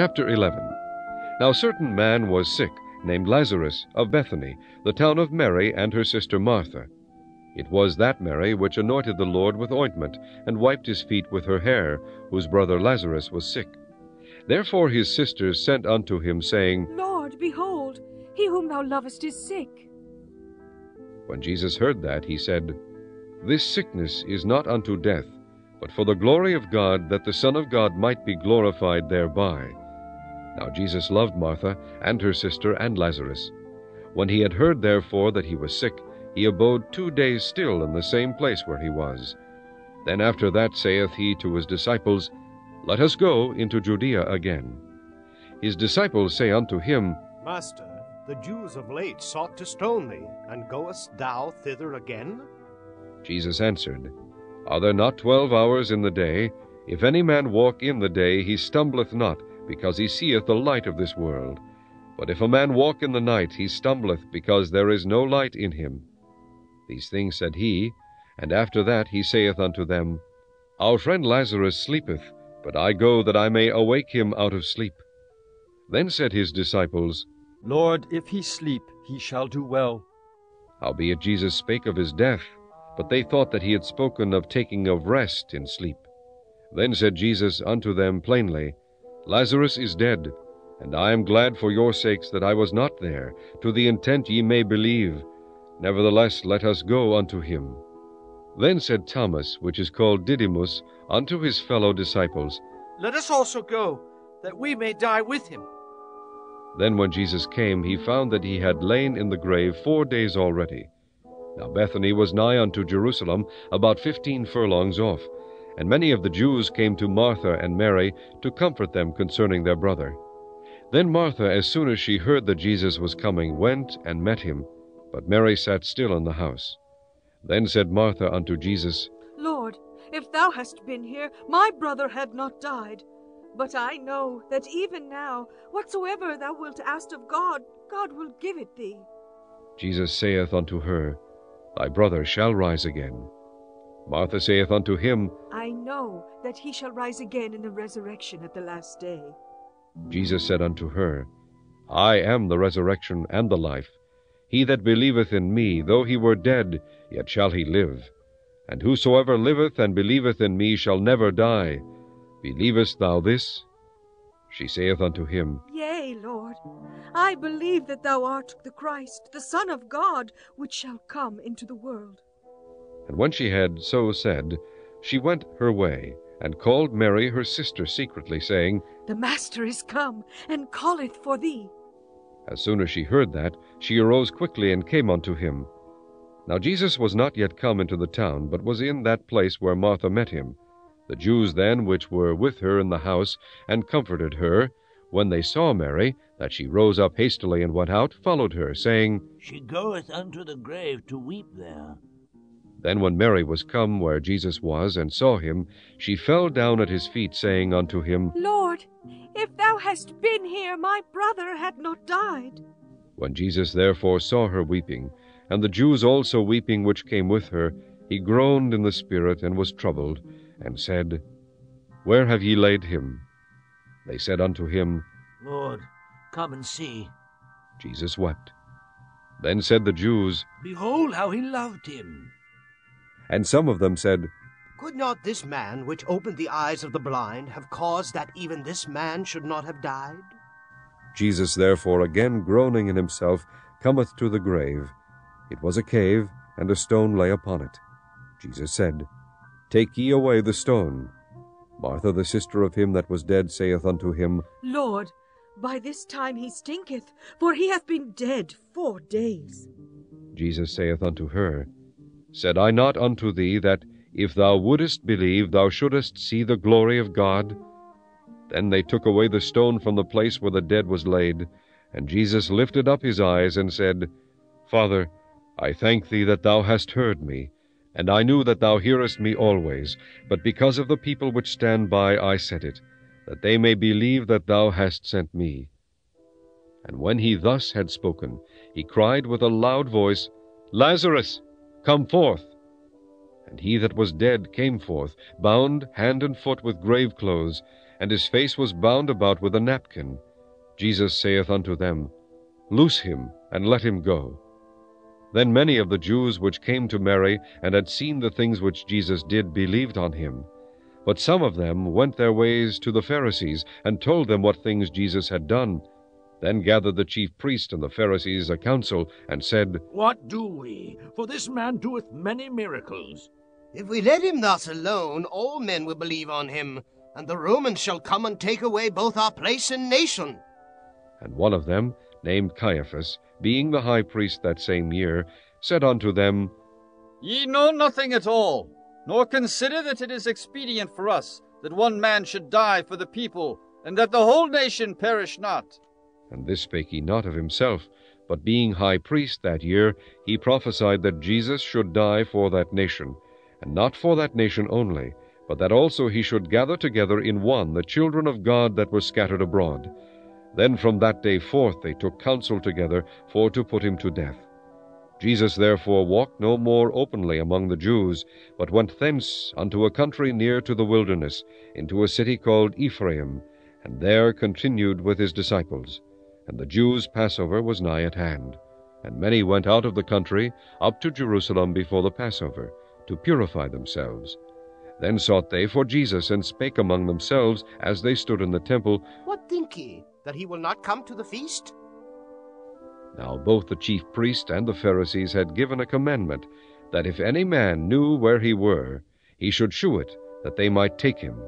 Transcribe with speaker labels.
Speaker 1: Chapter 11 Now a certain man was sick, named Lazarus, of Bethany, the town of Mary and her sister Martha. It was that Mary which anointed the Lord with ointment, and wiped his feet with her hair, whose brother Lazarus was sick. Therefore his sisters sent unto him, saying,
Speaker 2: Lord, behold, he whom thou lovest is sick.
Speaker 1: When Jesus heard that, he said, This sickness is not unto death, but for the glory of God, that the Son of God might be glorified thereby. Now Jesus loved Martha, and her sister, and Lazarus. When he had heard therefore that he was sick, he abode two days still in the same place where he was. Then after that saith he to his disciples, Let us go into Judea again. His disciples say unto him,
Speaker 3: Master, the Jews of late sought to stone thee, and goest thou thither again?
Speaker 1: Jesus answered, Are there not twelve hours in the day? If any man walk in the day, he stumbleth not, because he seeth the light of this world. But if a man walk in the night, he stumbleth, because there is no light in him. These things said he, and after that he saith unto them, Our friend Lazarus sleepeth, but I go that I may awake him out of sleep. Then said his disciples,
Speaker 4: Lord, if he sleep, he shall do well.
Speaker 1: Howbeit Jesus spake of his death, but they thought that he had spoken of taking of rest in sleep. Then said Jesus unto them plainly, Lazarus is dead, and I am glad for your sakes that I was not there, to the intent ye may believe. Nevertheless, let us go unto him. Then said Thomas, which is called Didymus, unto his fellow disciples,
Speaker 5: Let us also go, that we may die with him.
Speaker 1: Then when Jesus came, he found that he had lain in the grave four days already. Now Bethany was nigh unto Jerusalem, about fifteen furlongs off, and many of the Jews came to Martha and Mary to comfort them concerning their brother. Then Martha, as soon as she heard that Jesus was coming, went and met him, but Mary sat still in the house. Then said Martha unto Jesus,
Speaker 2: Lord, if thou hadst been here, my brother had not died. But I know that even now, whatsoever thou wilt ask of God, God will give it thee.
Speaker 1: Jesus saith unto her, Thy brother shall rise again. Martha saith unto him,
Speaker 2: I know that he shall rise again in the resurrection at the last day.
Speaker 1: Jesus said unto her, I am the resurrection and the life. He that believeth in me, though he were dead, yet shall he live. And whosoever liveth and believeth in me shall never die. Believest thou this? She saith unto him,
Speaker 2: Yea, Lord, I believe that thou art the Christ, the Son of God, which shall come into the world.
Speaker 1: And when she had so said, she went her way, and called Mary her sister secretly, saying,
Speaker 2: The Master is come, and calleth for thee.
Speaker 1: As soon as she heard that, she arose quickly and came unto him. Now Jesus was not yet come into the town, but was in that place where Martha met him. The Jews then which were with her in the house, and comforted her, when they saw Mary, that she rose up hastily and went out, followed her, saying,
Speaker 6: She goeth unto the grave to weep there.
Speaker 1: Then when Mary was come where Jesus was, and saw him, she fell down at his feet, saying unto him,
Speaker 2: Lord, if thou hadst been here, my brother had not died.
Speaker 1: When Jesus therefore saw her weeping, and the Jews also weeping which came with her, he groaned in the spirit, and was troubled, and said, Where have ye laid him? They said unto him,
Speaker 6: Lord, come and see.
Speaker 1: Jesus wept. Then said the Jews,
Speaker 6: Behold how he loved him.
Speaker 1: And some of them said,
Speaker 3: Could not this man which opened the eyes of the blind have caused that even this man should not have died?
Speaker 1: Jesus therefore, again groaning in himself, cometh to the grave. It was a cave, and a stone lay upon it. Jesus said, Take ye away the stone. Martha, the sister of him that was dead, saith unto him,
Speaker 2: Lord, by this time he stinketh, for he hath been dead four days.
Speaker 1: Jesus saith unto her, Said I not unto thee that, if thou wouldest believe, thou shouldest see the glory of God? Then they took away the stone from the place where the dead was laid. And Jesus lifted up his eyes, and said, Father, I thank thee that thou hast heard me. And I knew that thou hearest me always, but because of the people which stand by I said it, that they may believe that thou hast sent me. And when he thus had spoken, he cried with a loud voice, Lazarus, come forth. And he that was dead came forth, bound hand and foot with grave clothes, and his face was bound about with a napkin. Jesus saith unto them, Loose him, and let him go. Then many of the Jews which came to Mary, and had seen the things which Jesus did, believed on him. But some of them went their ways to the Pharisees, and told them what things Jesus had done. Then gathered the chief priests and the Pharisees a council, and said,
Speaker 6: What do we? For this man doeth many miracles.
Speaker 3: If we let him thus alone, all men will believe on him, and the Romans shall come and take away both our place and nation.
Speaker 1: And one of them, named Caiaphas, being the high priest that same year, said unto them,
Speaker 4: Ye know nothing at all, nor consider that it is expedient for us that one man should die for the people, and that the whole nation perish not.
Speaker 1: And this spake he not of himself, but being high priest that year, he prophesied that Jesus should die for that nation, and not for that nation only, but that also he should gather together in one the children of God that were scattered abroad. Then from that day forth they took counsel together for to put him to death. Jesus therefore walked no more openly among the Jews, but went thence unto a country near to the wilderness, into a city called Ephraim, and there continued with his disciples. And the Jews' Passover was nigh at hand. And many went out of the country up to Jerusalem before the Passover, to purify themselves. Then sought they for Jesus, and spake among themselves, as they stood in the temple,
Speaker 3: What think ye, that he will not come to the feast?
Speaker 1: Now both the chief priest and the Pharisees had given a commandment, that if any man knew where he were, he should shew it, that they might take him.